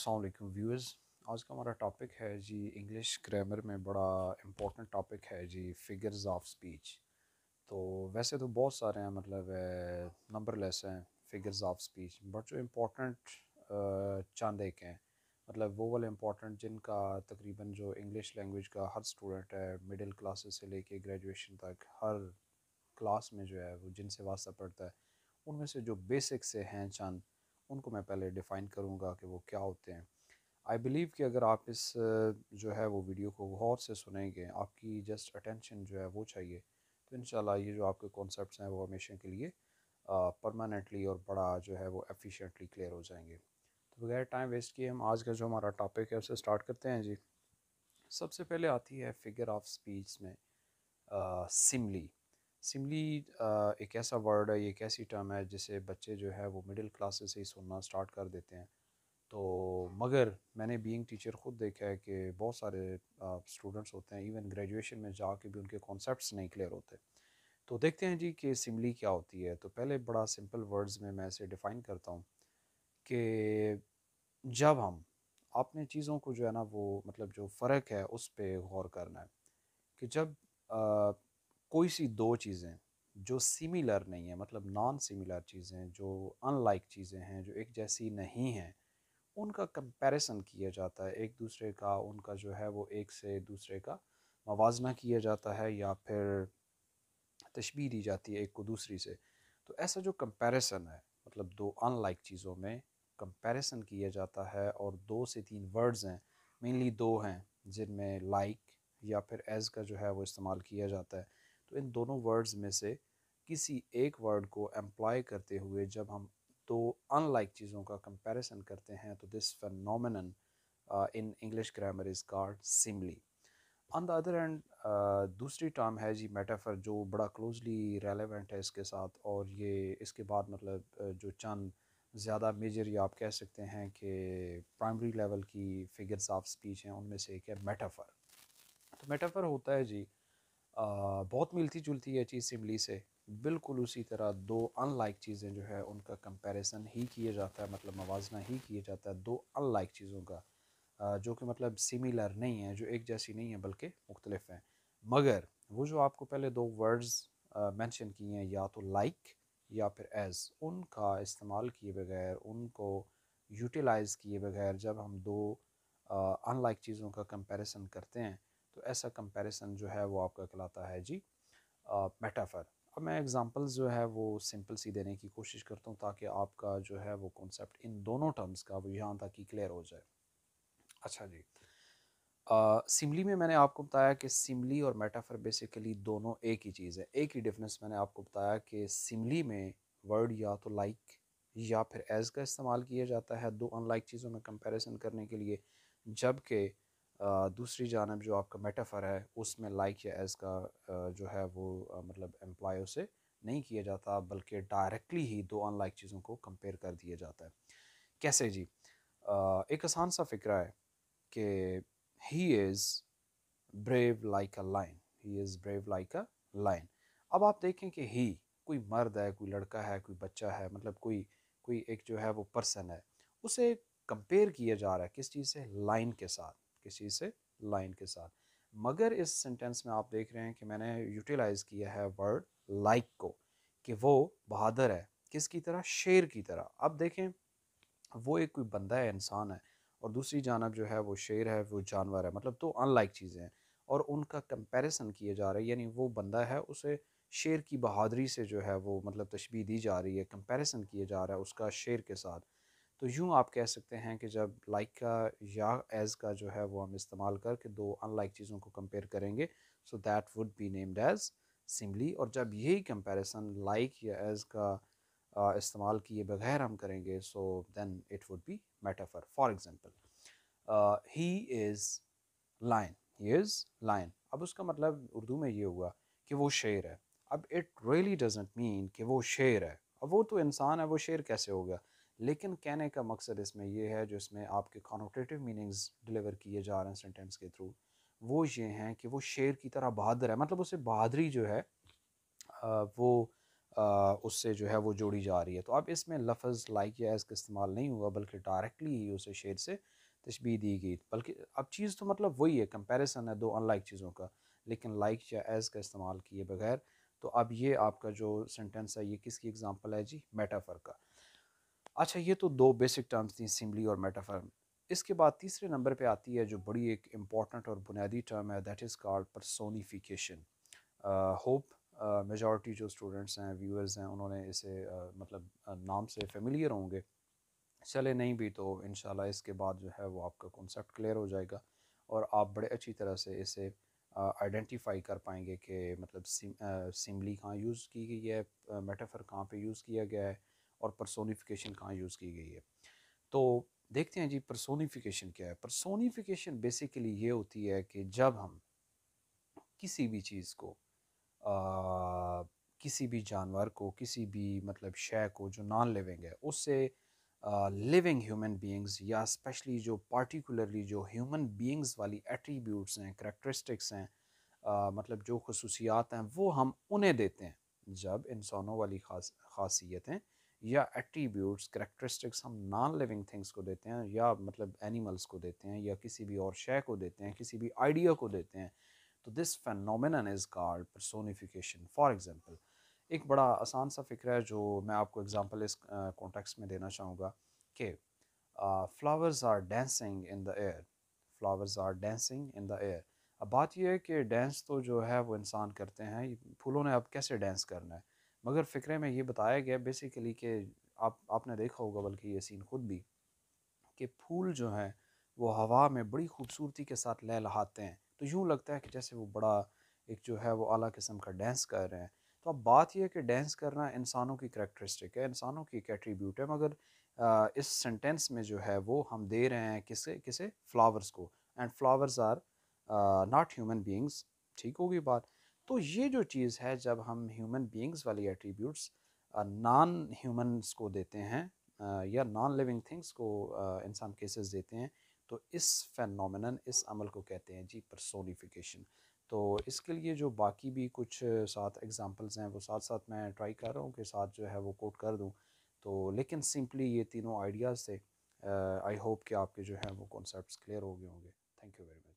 Aslam viewers आज का हमारा टॉपिक है जी इंग्लिश ग्रामर में बड़ा इम्पोर्टेंट टॉपिक है जी फिगर्स ऑफ़ स्पीच तो वैसे तो बहुत सारे हैं मतलब नंबर लेस हैं फिगर्स ऑफ़ स्पीच बट जो इम्पोर्टेंट चंद एक हैं। मतलब वो वाले इम्पोर्टेंट जिनका तकरीबन जो इंग्लिश लैंग्वेज का हर स्टूडेंट है मिडिल क्लासेस से लेके ग्रेजुएशन तक, हर क्लास में जो है वो जिनसे वास्ता पड़ता है, उनमें से जो बेसिक से हैं चंद उनको मैं पहले डिफ़ाइन करूँगा कि वो क्या होते हैं। आई बिलीव कि अगर आप इस जो है वो वीडियो को गौर से सुनेंगे, आपकी जस्ट अटेंशन जो है वो चाहिए तो इन ये जो आपके कॉन्सेप्ट हैं वो हमेशा के लिए परमानेंटली और बड़ा जो है वो एफिशिएंटली क्लियर हो जाएँगे। तो बगैर टाइम वेस्ट किए हम आज का जो हमारा टॉपिक है उसे स्टार्ट करते हैं जी। सबसे पहले आती है फिगर ऑफ़ स्पीच में सिमली सिमली एक ऐसा वर्ड है एक ऐसी टर्म है जिसे बच्चे जो है वो मिडिल क्लासेस से ही सुनना स्टार्ट कर देते हैं। तो मगर मैंने बीइंग टीचर ख़ुद देखा है कि बहुत सारे स्टूडेंट्स होते हैं इवन ग्रेजुएशन में जाके भी उनके कॉन्सेप्ट्स नहीं क्लियर होते। तो देखते हैं जी कि सिमली क्या होती है। तो पहले बड़ा सिंपल वर्ड्स में मैं इसे डिफ़ाइन करता हूँ कि जब हम अपने चीज़ों को जो है ना वो मतलब जो फ़र्क है उस पर गौर करना है कि जब आ, कोई सी दो चीज़ें, जो सिमिलर नहीं है मतलब नॉन सिमिलर चीज़ें, जो अनलाइक चीज़ें हैं, जो एक जैसी नहीं हैं, उनका कंपैरिजन किया जाता है। एक दूसरे का, उनका जो है वो एक से दूसरे का मवाजना किया जाता है या फिर तशबी दी जाती है एक को दूसरी से। तो ऐसा जो कंपैरिजन है मतलब दो अनलाइक चीज़ों में कंपैरिजन किया जाता है और दो से तीन वर्ड्स हैं मेनली दो हैं, जिनमें लाइक या फिर एज़ का जो है वो इस्तेमाल किया जाता है। तो इन दोनों वर्ड्स में से किसी एक वर्ड को एम्प्लॉय करते हुए जब हम दो अनलाइक चीज़ों का कंपैरिजन करते हैं तो this phenomenon in English grammar is called simile on the other end दूसरी टर्म है जी मेटाफर जो बड़ा क्लोजली रेलेवेंट है इसके साथ और ये इसके बाद मतलब uh, जो चंद ज़्यादा मेजर या आप कह सकते हैं कि प्राइमरी लेवल की फिगर्स ऑफ़ स्पीच हैं उनमें से एक है मेटाफर तो मेटाफर होता है जी बहुत मिलती जुलती है चीज़ सिमली से। बिल्कुल उसी तरह दो अनलाइक चीज़ें जो है, उनका कंपैरिजन ही किया जाता है मतलब मवाजना ही किया जाता है दो अनलाइक चीज़ों का। जो कि मतलब सिमिलर नहीं है, जो एक जैसी नहीं है, बल्कि मुख्तलिफ़ हैं। मगर वो जो आपको पहले दो वर्ड्स मेंशन किए हैं, या तो लाइक या फिर एज़ उनका इस्तेमाल किए बगैर, उनको यूटिलाइज़ किए बगैर जब हम दो अनलाइक चीज़ों का कंपैरिजन करते हैं तो ऐसा कंपैरिजन जो है वो आपका कहलाता है जी मेटाफर अब मैं एग्जांपल्स जो है वो सिंपल सी देने की कोशिश करता हूँ ताकि आपका जो है वो कॉन्सेप्ट इन दोनों टर्म्स का वो यहाँ तक ही क्लियर हो जाए। अच्छा जी सिमली में मैंने आपको बताया कि सिमली और मेटाफर बेसिकली दोनों एक ही चीज़ है। एक ही डिफरेंस मैंने आपको बताया कि सिमली में वर्ड या तो लाइक या फिर एज़ का इस्तेमाल किया जाता है दो अनलाइक चीज़ों में कंपैरिजन करने के लिए, जबकि दूसरी जानब जो आपका मेटाफर है, उसमें लाइक या एज़ का जो है वो मतलब एम्प्लॉय से नहीं किया जाता, बल्कि डायरेक्टली ही दो अनलाइक चीज़ों को कंपेयर कर दिया जाता है। कैसे जी? एक आसान सा फ़िक्रा है कि he is brave like a lion he is brave like a lion अब आप देखें कि ही कोई मर्द है, कोई लड़का है, कोई बच्चा है मतलब कोई कोई एक जो है वो पर्सन है, उसे कंपेयर किया जा रहा है किस चीज़ से? लाइन के साथ। किसी से लाइन के साथ। मगर इस सेंटेंस में आप देख रहे हैं कि मैंने यूटिलाइज़ किया है वर्ड लाइक like को, कि वो बहादुर है, किसकी तरह? शेर की तरह। अब देखें, वो एक कोई बंदा है, इंसान है, और दूसरी जानब जो है, वो शेर है, वो जानवर है मतलब दो तो अनलाइक चीज़ें हैं, और उनका कंपैरिजन किया जा रहा है, यानी वो बंदा है, उसे शेर की बहादुरी से जो है, वो मतलब तशबी दी जा रही है कंपैरिजन किया जा रहा है उसका शेर के साथ। तो यूँ आप कह सकते हैं कि जब लाइक का या एज़ का जो है वो हम इस्तेमाल करके दो अनलाइक चीज़ों को कंपेयर करेंगे so that would be named as simile और जब यही कंपैरिजन लाइक या एज़ का इस्तेमाल किए बगैर हम करेंगे so then it would be metaphor for example he is lion he is lion अब उसका मतलब उर्दू में ये हुआ कि वो शेर है। अब इट रियली डजेंट मीन कि वो शेर है। अब वो तो इंसान है, वो शेर कैसे हो गया लेकिन कहने का मकसद इसमें यह है, जो इसमें आपके कॉनोटेटिव मीनिंग्स डिलीवर किए जा रहे हैं सेंटेंस के थ्रू वो ये हैं कि वो शेर की तरह बहादुर है। मतलब उसे बहादरी जो है वो उससे जो है वो जोड़ी जा रही है। तो अब इसमें लफ्ज़ लाइक या एज़ का इस्तेमाल नहीं हुआ, बल्कि डायरेक्टली ही उसे शेर से तशबी दी गई। बल्कि अब चीज़ तो मतलब वही है कंपैरिजन है दो अनलाइक चीज़ों का, लेकिन लाइक या एज़ का इस्तेमाल किए बगैर तो अब ये आपका जो सेंटेंस है, ये किसकी एग्ज़ाम्पल है जी? मेटाफर का। अच्छा ये तो दो बेसिक टर्म्स थी सिम्बली और मेटाफर इसके बाद तीसरे नंबर पे आती है जो बड़ी एक इंपॉर्टेंट और बुनियादी टर्म है that is called personification hope majority जो स्टूडेंट्स हैं व्यूअर्स हैं उन्होंने इसे uh, मतलब uh, नाम से फेमिलियर होंगे। चले नहीं भी तो इन इसके बाद जो है वो आपका कॉन्सेप्ट क्लियर हो जाएगा और आप बड़े अच्छी तरह से इसे आइडेंटिफाई कर पाएँगे कि मतलब सिम, सिमली कहाँ यूज़ की गई है मेटाफर कहाँ पे यूज़ किया गया है। और परसोनिफिकेशन कहाँ यूज़ की गई है। तो देखते हैं जी परसोनिफिकेशन क्या है। परसोनिफिकेशन बेसिकली ये होती है कि जब हम किसी भी चीज़ को आ, किसी भी जानवर को किसी भी मतलब शय को जो नॉन लिविंग है उससे लिविंग ह्यूमन बींग्स या स्पेशली जो पार्टिकुलरली जो ह्यूमन बींग्स वाली एट्रीब्यूट्स हैं करेक्टरिस्टिक्स हैं uh, मतलब जो खसूसियात हैं वो हम उन्हें देते हैं जब इंसानों वाली खास खासियतें या एट्रीब्यूट्स, करेक्टरिस्टिक्स हम नॉन लिविंग थिंग्स को देते हैं या मतलब एनिमल्स को देते हैं या किसी भी और शय को देते हैं, किसी भी आइडिया को देते हैं। तो this phenomenon is called personification for example एक बड़ा आसान सा फ़िक्र है जो मैं आपको एग्ज़ाम्पल इस कॉन्टेक्स्ट में देना चाहूँगा कि flowers are dancing in the air flowers are dancing in the air अब बात यह है कि डांस तो जो है वो इंसान करते हैं, फूलों ने अब कैसे डांस करना है? मगर फ़िक्रे में ये बताया गया बेसिकली कि आप, आपने देखा होगा बल्कि ये सीन ख़ुद भी कि फूल जो हैं, वो हवा में बड़ी खूबसूरती के साथ लहलहाते हैं। तो यूँ लगता है कि जैसे वो बड़ा एक जो है वो अला किस्म का डांस कर रहे हैं। तो अब बात यह है कि डांस करना इंसानों की करेक्टरिस्टिक है, इंसानों की एक एट्रीब्यूट है, मगर इस सेंटेंस में जो है वो हम दे रहे हैं किसे किसे? फ्लावर्स को। And flowers are not human beings ठीक होगी बात? तो ये जो चीज़ है जब हम ह्यूमन बींग्स वाली एट्रीब्यूट्स नॉन ह्यूमन्स को देते हैं या नॉन लिविंग थिंग्स को इंसान uh, केसेस देते हैं तो इस फेनोमिन इस अमल को कहते हैं जी परसोनिफिकेशन तो इसके लिए जो बाकी भी कुछ साथ एग्ज़ाम्पल्स हैं वो साथ साथ मैं ट्राई कर रहा हूँ कि साथ जो है वो कोट कर दूँ। तो लेकिन सिंपली ये तीनों आइडियाज़ थे आई होप कि आपके जो है वो कॉन्सेप्ट क्लियर हो गए होंगे. Thank you very much